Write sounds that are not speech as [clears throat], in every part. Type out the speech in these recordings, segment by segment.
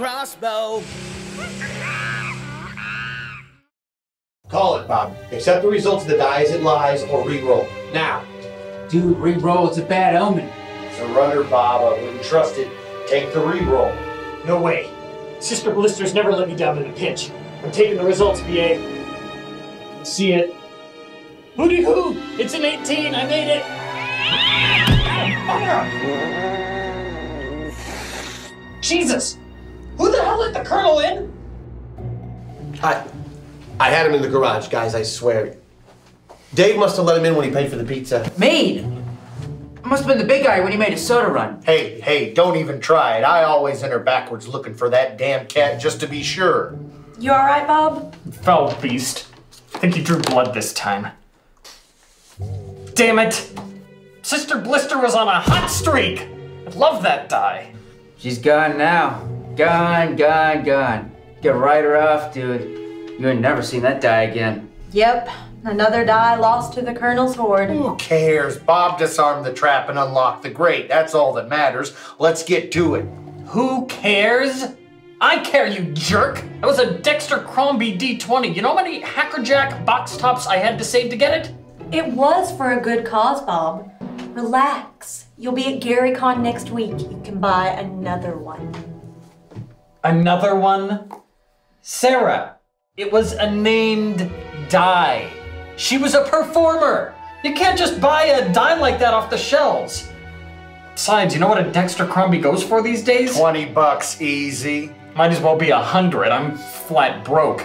crossbow. Call it, Bob. Accept the results of the die as it lies or re-roll. Now. Dude, re-roll, it's a bad omen. It's a runner, Bob. I wouldn't trust it. Take the re-roll. No way. Sister Blister's never let me down in a pinch. I'm taking the results, BA. See it. Hooty hoo! It's an 18! I made it! Jesus! Who the hell let the Colonel in? I, I had him in the garage, guys, I swear. Dave must have let him in when he paid for the pizza. Made! Must have been the big guy when he made a soda run. Hey, hey, don't even try it. I always enter backwards looking for that damn cat just to be sure. You alright, Bob? Foul beast. I think he drew blood this time. Damn it! Sister Blister was on a hot streak! I love that die. She's gone now. Gone, gone, gone. Get right her off, dude. You ain't never seen that die again. Yep. Another die lost to the Colonel's horde. Who cares? Bob disarmed the trap and unlocked the grate. That's all that matters. Let's get to it. Who cares? I care, you jerk! That was a Dexter Crombie D20. You know how many Hackerjack box tops I had to save to get it? It was for a good cause, Bob. Relax. You'll be at GaryCon next week. You can buy another one. Another one? Sara, it was a named die. She was a performer. You can't just buy a die like that off the shelves. Besides, you know what a Dexter Crombie goes for these days? 20 bucks easy. Might as well be a hundred. I'm flat broke.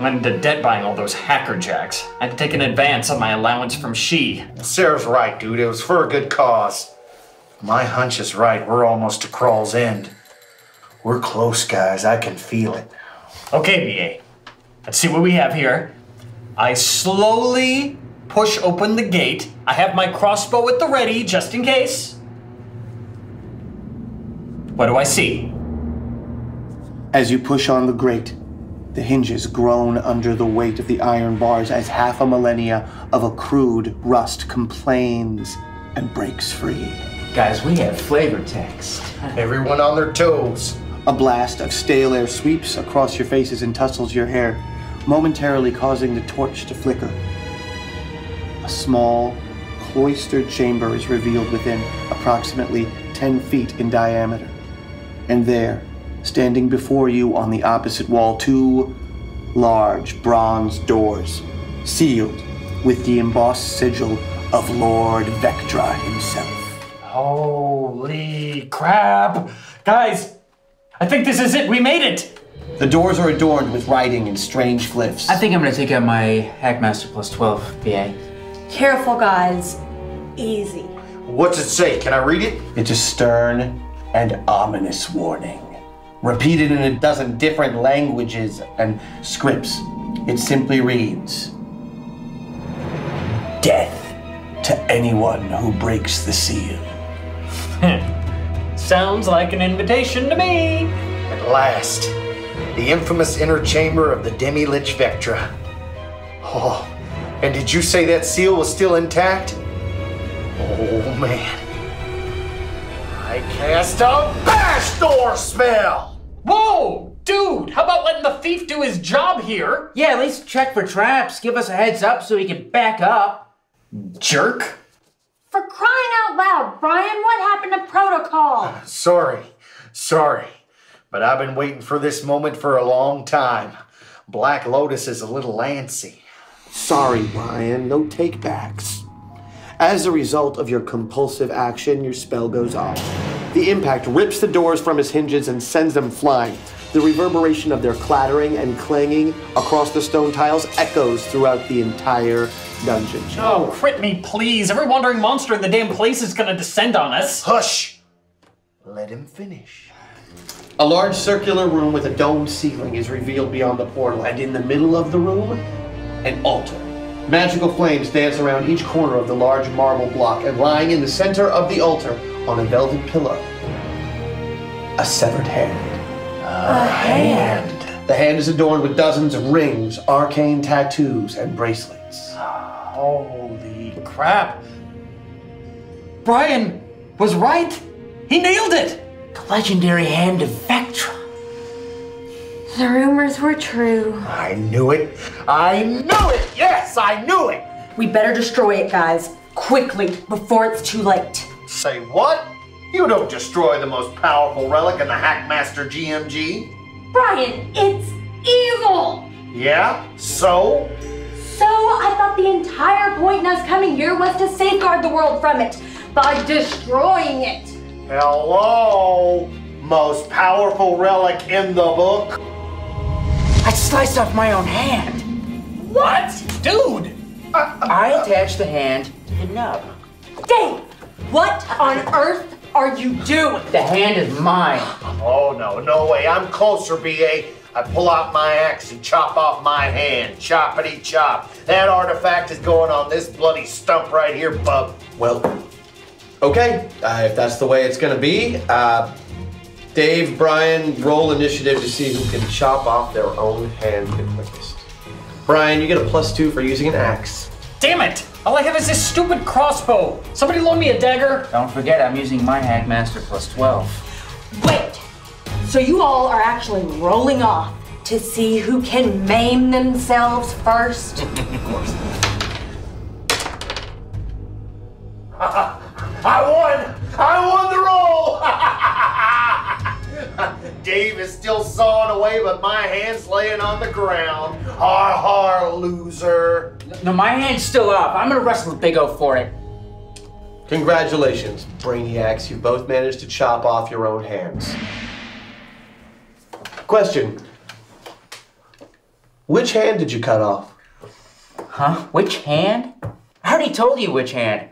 I'm into debt buying all those hacker jacks. I had to take an advance on my allowance from She. Sara's right, dude. It was for a good cause. My hunch is right. We're almost to Crawl's End. We're close, guys. I can feel it. Okay, BA. Let's see what we have here. I slowly push open the gate. I have my crossbow at the ready, just in case. What do I see? As you push on the grate, the hinges groan under the weight of the iron bars as half a millennia of accrued rust complains and breaks free. Guys, we have flavor text. Everyone on their toes. A blast of stale air sweeps across your faces and tussles your hair, momentarily causing the torch to flicker. A small, cloistered chamber is revealed within, approximately 10 feet in diameter. And there, standing before you on the opposite wall, two large bronze doors, sealed with the embossed sigil of Lord Vectra himself. Holy crap! Guys, I think this is it. We made it! The doors are adorned with writing and strange glyphs. I think I'm gonna take out my Hackmaster plus 12, BA. Careful, guys. Easy. What's it say? Can I read it? It's a stern and ominous warning. Repeated in a dozen different languages and scripts, it simply reads Death to anyone who breaks the seal. [laughs] Sounds like an invitation to me. At last, the infamous inner chamber of the Demi-Lich Vectra. Oh, and did you say that seal was still intact? Oh man. I cast a bash door smell! Whoa! Dude, how about letting the thief do his job here? Yeah, at least check for traps. Give us a heads up so we can back up. Jerk. For crying out loud, Brian, what happened to protocol? [sighs] Sorry, sorry. But I've been waiting for this moment for a long time. Black Lotus is a little antsy. Sorry, Brian, no takebacks. As a result of your compulsive action, your spell goes off. The impact rips the doors from his hinges and sends them flying. The reverberation of their clattering and clanging across the stone tiles echoes throughout the entire dungeon. Oh, crit me, please. Every wandering monster in the damn place is gonna descend on us. Hush! Let him finish. A large circular room with a domed ceiling is revealed beyond the portal, and in the middle of the room, an altar. Magical flames dance around each corner of the large marble block, and lying in the center of the altar, on a velvet pillow, a severed hand. A hand. The hand is adorned with dozens of rings, arcane tattoos, and bracelets. Oh, Holy crap. Brian was right. He nailed it. The legendary hand of Vectra. The rumors were true. I knew it. I knew it. Yes, I knew it. We better destroy it, guys. Quickly, before it's too late. Say what? You don't destroy the most powerful relic in the Hackmaster GMG. Brian, it's evil! Yeah? So? So I thought the entire point in us coming here was to safeguard the world from it by destroying it. Hello? Most powerful relic in the book? I sliced off my own hand. What? Dude! Uh, uh, I attached the hand to the nub. Dave, what on earth are you doing? The hand is mine. Oh, no, no way. I'm closer, BA. I pull out my axe and chop off my hand. Choppity chop. That artifact is going on this bloody stump right here, bub. Well, okay. Uh, if that's the way it's gonna be, uh, Dave, Brian, roll initiative to see who can chop off their own hand the quickest. Brian, you get a plus two for using an axe. Damn it! All I have is this stupid crossbow. Somebody loan me a dagger. Don't forget, I'm using my Hackmaster plus 12. Wait, so you all are actually rolling off to see who can maim themselves first? [laughs] of course. I won! I won the roll! [laughs] Dave is still sawing away, but my hand's laying on the ground. Har har, loser. No, my hand's still up. I'm gonna wrestle Big O for it. Congratulations, Brainiacs. You both managed to chop off your own hands. Question Which hand did you cut off? Huh? Which hand? I already told you which hand.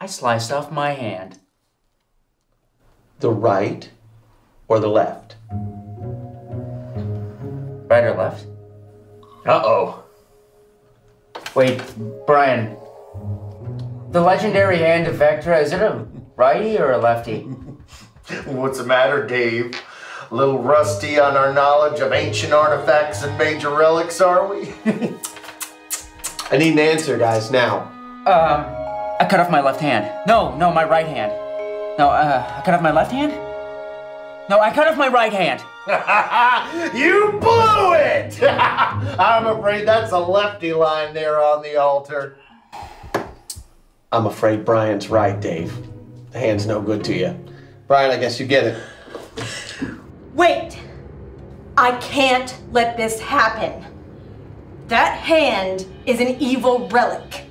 I sliced off my hand. The right or the left? Right or left? Uh oh. Wait, Brian. The legendary hand of Vectra, is it a righty or a lefty? [laughs] What's the matter, Dave? A little rusty on our knowledge of ancient artifacts and major relics, are we? [laughs] I need an answer, guys, now. Um, I cut off my left hand. No, no, my right hand. No, uh, I cut off my left hand? No, I cut off my right hand. [laughs] you blew it! [laughs] I'm afraid that's a lefty line there on the altar. I'm afraid Brian's right, Dave. The hand's no good to you. Brian, I guess you get it. Wait, I can't let this happen. That hand is an evil relic.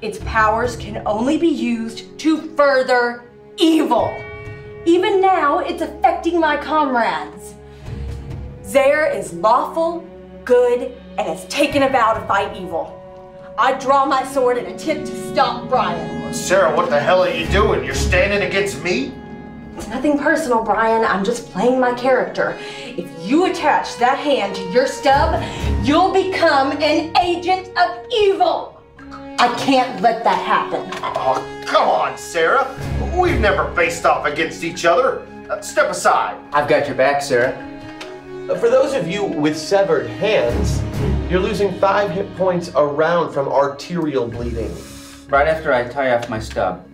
Its powers can only be used to further evil. Even now, it's affecting my comrades. Zaire is lawful, good, and has taken a vow to fight evil. I draw my sword and attempt to stop Brian. Sara, what the hell are you doing? You're standing against me? It's nothing personal, Brian. I'm just playing my character. If you attach that hand to your stub, you'll become an agent of evil. I can't let that happen. Oh, come on, Sara. We've never faced off against each other. Uh, step aside. I've got your back, Sara. Uh, For those of you with severed hands, you're losing five hit points around from arterial bleeding. Right after I tie off my stub.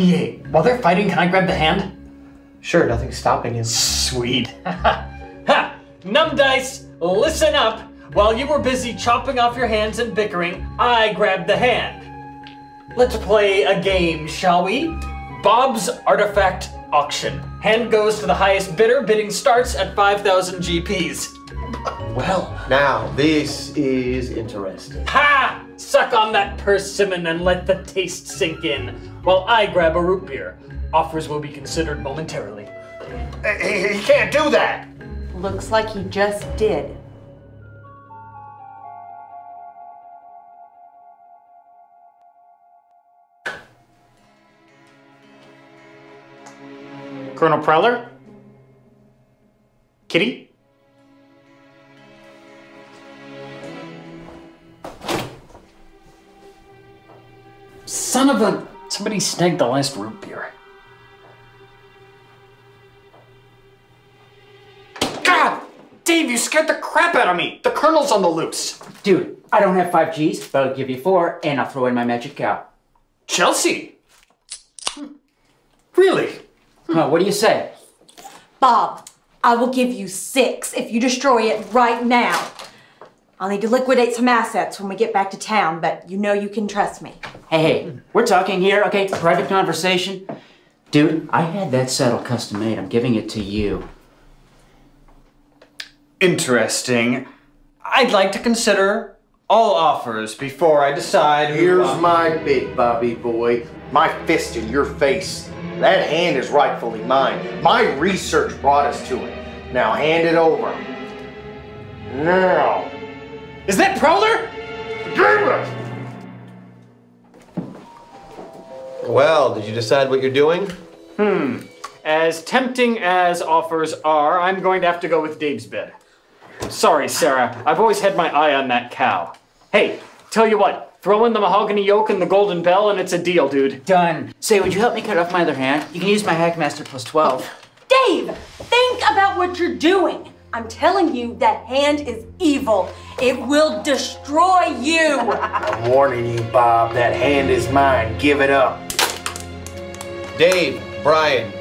BA, while they're fighting, can I grab the hand? Sure, nothing's stopping you. Sweet. [laughs] ha! Numb dice, listen up. While you were busy chopping off your hands and bickering, I grabbed the hand. Let's play a game, shall we? Bob's Artifact Auction. Hand goes to the highest bidder. Bidding starts at 5,000 GPs. Well, now this is interesting. Ha! Suck on that persimmon and let the taste sink in while I grab a root beer. Offers will be considered momentarily. He, he can't do that. Looks like he just did. Colonel Preller? Kitty? Son of a. Somebody snagged the last root beer. God! Dave, you scared the crap out of me! The Colonel's on the loose! Dude, I don't have five G's, but I'll give you four, and I'll throw in my magic cow. Chelsea! Really? Huh, what do you say? Bob, I will give you six if you destroy it right now. I'll need to liquidate some assets when we get back to town, but you know you can trust me. Hey, hey, we're talking here, okay? Private conversation. Dude, I had that saddle custom made. I'm giving it to you. Interesting. I'd like to consider all offers before I decide Here's I'm- my bit, Bobby boy. My fist in your face. That hand is rightfully mine. My research brought us to it. Now hand it over. Now. Is that Prowler? Give it! Well, did you decide what you're doing? Hmm. As tempting as offers are, I'm going to have to go with Dave's bid. Sorry, Sara. I've always had my eye on that cow. Hey, tell you what, throw in the mahogany yoke and the golden bell, and it's a deal, dude. Done. Say, would you help me cut off my other hand? You can use my Hackmaster plus 12. Dave, think about what you're doing. I'm telling you, that hand is evil. It will destroy you. I'm [laughs] warning you, Bob. That hand is mine. Give it up. Dave, Brian,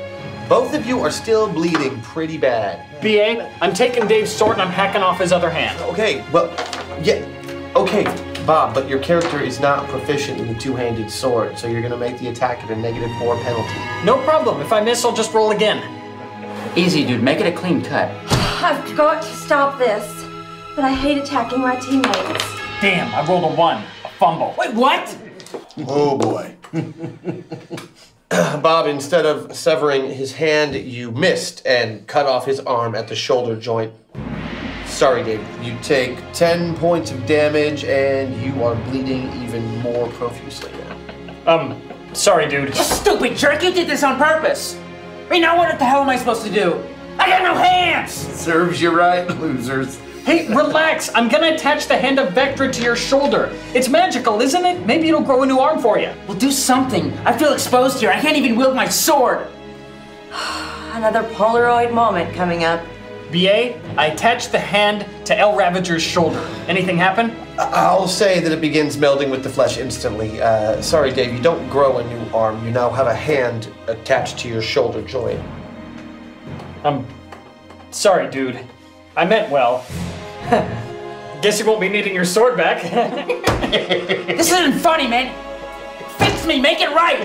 both of you are still bleeding pretty bad. BA, I'm taking Dave's sword and I'm hacking off his other hand. Okay, well, yeah, okay, Bob, but your character is not proficient in the two-handed sword, so you're gonna make the attack at a negative four penalty. No problem. If I miss, I'll just roll again. Easy, dude. Make it a clean cut. I've got to stop this, but I hate attacking my teammates. Damn, I rolled a one. A fumble. Wait, what? Oh boy. [laughs] [clears throat] Bob, instead of severing his hand, you missed and cut off his arm at the shoulder joint. Sorry, Dave. You take 10 points of damage and you are bleeding even more profusely now. Um, sorry, dude. You stupid jerk! You did this on purpose! I mean, now what the hell am I supposed to do? I got no hands! Serves you right, [laughs] losers. Hey, relax. I'm gonna attach the hand of Vectra to your shoulder. It's magical, isn't it? Maybe it'll grow a new arm for you. Well, do something. I feel exposed here. I can't even wield my sword. [sighs] Another Polaroid moment coming up. BA, I attach the hand to El Ravager's shoulder. Anything happen? I'll say that it begins melding with the flesh instantly. Uh, sorry, Dave, you don't grow a new arm. You now have a hand attached to your shoulder joint. I'm sorry, dude. I meant well. Guess you won't be needing your sword back. [laughs] This isn't funny, man. Fix me. Make it right.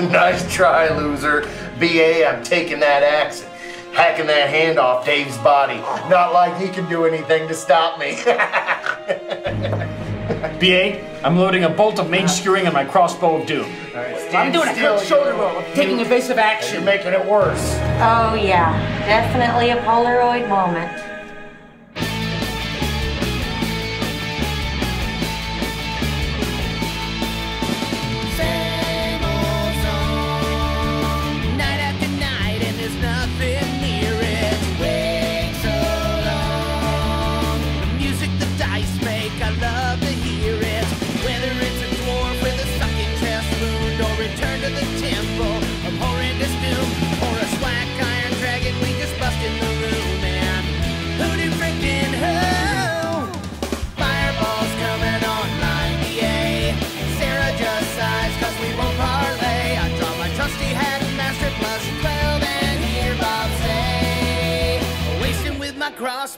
[laughs] nice try, loser. BA, I'm taking that axe and hacking that hand off Dave's body. Not like he can do anything to stop me. [laughs] BA, I'm loading a bolt of mage skewering on my crossbow of doom. I'm doing a still, quick shoulder you- roll. I'm taking evasive You're action. making it worse. Oh, yeah. Definitely a Polaroid moment.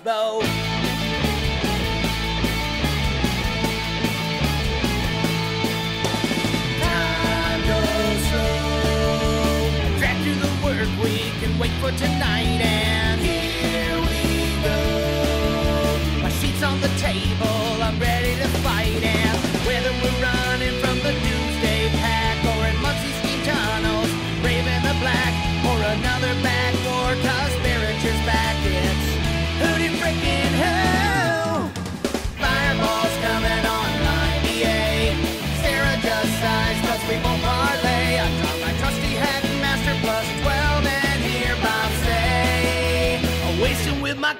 Crossbow.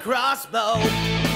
Crossbow.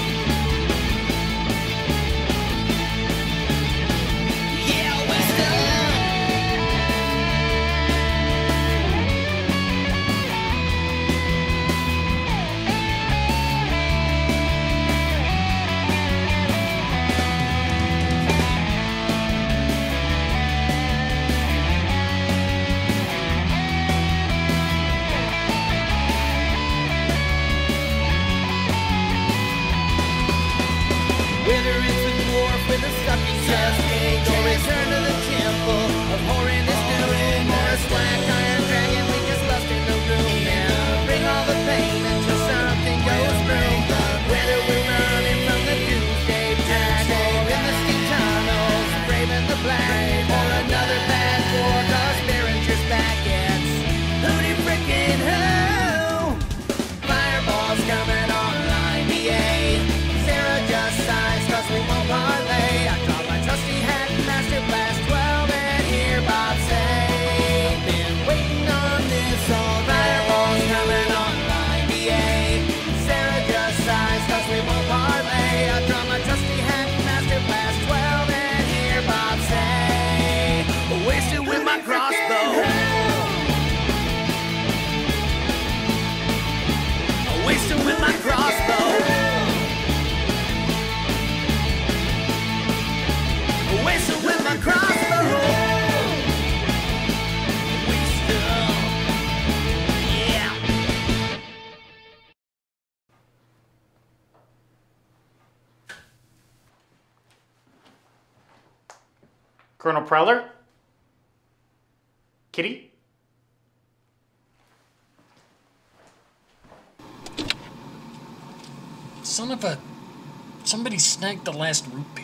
Colonel Preller? Kitty? Son of a... Somebody snagged the last root beer.